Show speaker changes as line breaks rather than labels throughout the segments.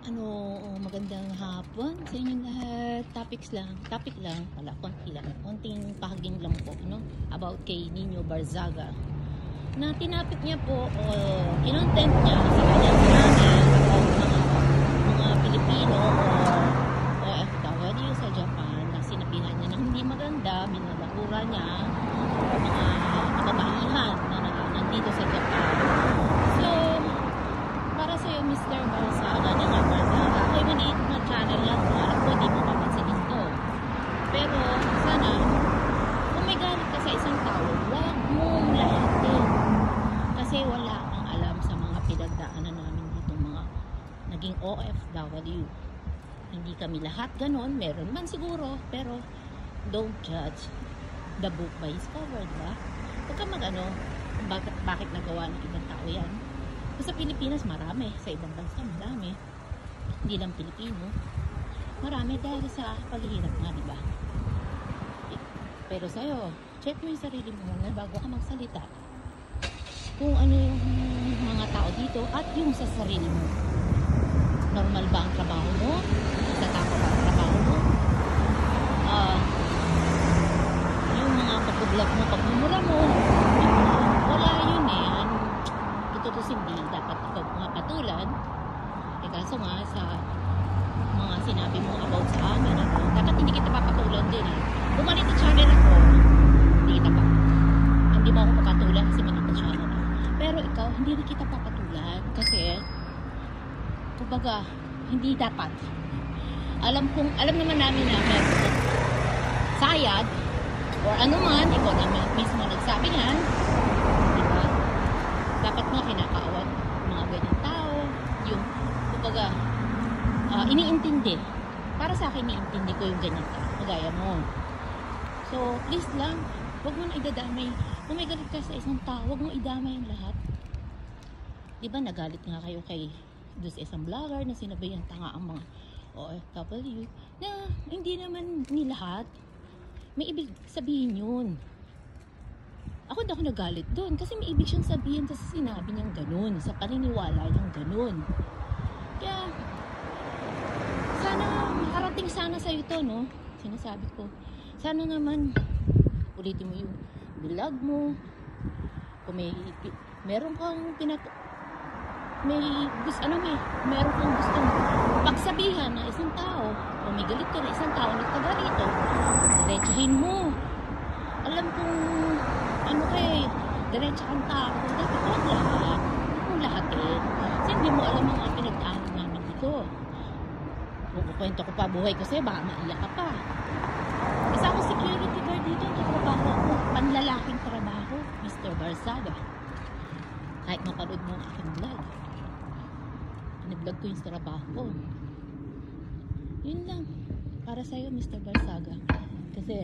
Ano, magandang hapon sa inyong lahat. Topics lang, topic lang, pala, konti lang, konting pahaging lang po, no? About kay Nino Barzaga. Na tinapik niya po, o kinontent niya sa kanyang channel about mga, mga Pilipino o OFW sa Japan na sinabihan niya na hindi maganda, minalahura niya mga kababaihan na, na nandito sa Japan. So, para sa iyo, Mr. Barsaga, na nga Barsaga, ako'y maliit na channel yan. Alam ko, di mo mapansin ito. Pero, sana, kung may galit ka sa isang tao, huwag mong lahatin. Kasi wala kang alam sa mga pinagdaanan namin dito, mga naging OFW. Hindi kami lahat ganon. Meron man siguro, pero don't judge the book by its cover, diba? Huwag ka mag-ano, kung bakit, bakit nagawa ng ibang tao yan. Sa Pilipinas, marami. Sa ibang bansa, marami. Hindi lang Pilipino. Marami dahil sa paghihirap nga, di ba? Pero sa'yo, check mo yung sarili mo muna bago ka magsalita. Kung ano yung mga tao dito at yung sa sarili mo. Normal ba ang trabaho mo? Sa tao ba ang trabaho mo? Ah, yung pag-vlog mo, pagmumura mo, wala yun eh. Ano, tutusin di dapat ikaw mga katulad. Eh kaso nga sa mga sinabi mo about sa amin ano, dapat hindi kita papatulan din eh. Kung manito channel ako hindi kita pa hindi mo ako papatulan kasi manito channel ako. Pero ikaw hindi rin kita papatulan kasi kumbaga hindi dapat. Alam kong alam naman namin na sayad or ano man ikaw naman mismo nagsabi yan. Diba? Dapat nga kinakaawat mga ganyan tao. Yung kumbaga ah, iniintindi. Para sa akin iniintindi ko yung ganyan tao kagaya mo. So please lang wag mo na idadamay. Kung may galit ka sa isang tao wag mo idamay yung lahat. Di ba nagalit nga kayo kay doon sa isang vlogger na sinabi yung tanga ang mga OFW na hindi naman ni lahat may ibig sabihin yun ako hindi ako nagalit doon kasi may ibig siyang sabihin sa sinabi niyang ganun, sa paniniwala niyang ganun. Kaya, sana makarating sana sa ito, no? Sinasabi ko, sana naman ulitin mo yung vlog mo. Kung may, meron kang pinat may gusto ano may meron kang gustong pagsabihan ng isang tao o may galit ka na isang tao na taga rito. Diretsuhin mo. Alam kong ano kay diretso kang tao. Dapat huwag lahat huwag mong lahatin kasi hindi mo alam ang pinagdaanan namin dito kung kukwento ko pa buhay ko sa'yo baka maiyak ka pa. Isa ako security guard dito ang trabaho ko panlalaking trabaho Mr. Barzaga kahit mapanood mo ang aking vlog. In-vlog ko yung trabaho ko. lang para sa'yo Mr. Barzaga kasi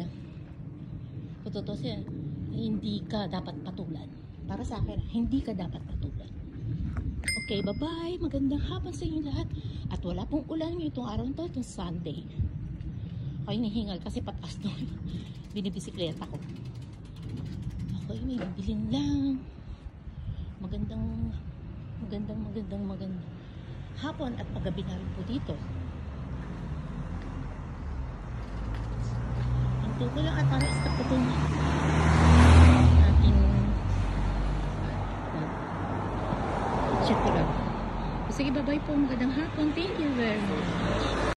siya, hindi ka dapat patulan. Para sa akin, hindi ka dapat patulan. Okay, bye-bye. Magandang hapon sa inyo lahat. At wala pong ulan ngayon itong araw to, itong Sunday. Ako hinihingal kasi patas doon. Binibisikleta ko. Okay, may bibilin lang. Magandang, magandang, magandang, magandang hapon at paggabi na rin po dito. Ko lang at para stop ko itong ating check ko lang. Sige, bye-bye po. Magandang hapon. Thank you very much.